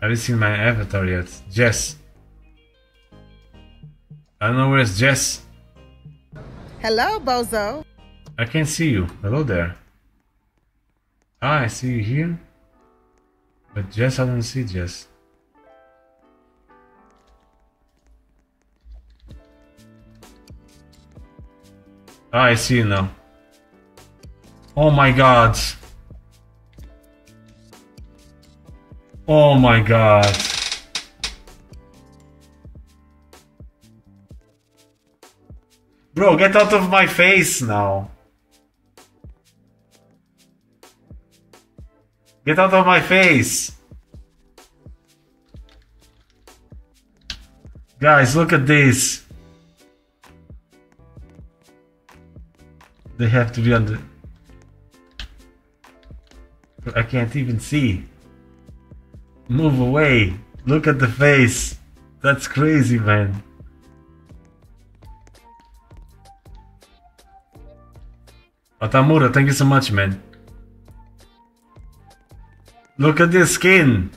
I haven't seen my avatar yet. Jess. I don't know where's Jess. Hello, Bozo. I can't see you. Hello there. Ah, I see you here. But Jess, I don't see Jess. Ah, I see you now. Oh my god. Oh my god. Bro, get out of my face now. Get out of my face. Guys, look at this. They have to be the... I can't even see. Move away. Look at the face. That's crazy, man. Atamura, thank you so much, man. Look at this skin.